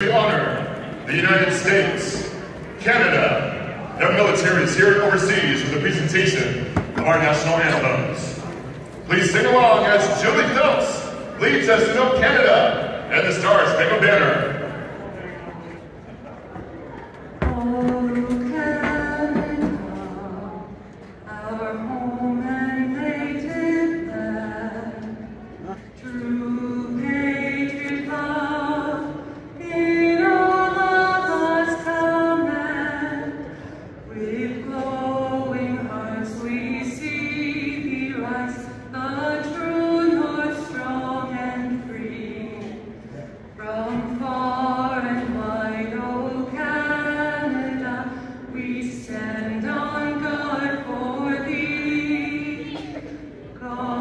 We honor the United States, Canada, their militaries here and overseas with the presentation of our national anthems. Please sing along as Julee Felts leads us to O Canada and the stars Star Spangled Banner. 그럼.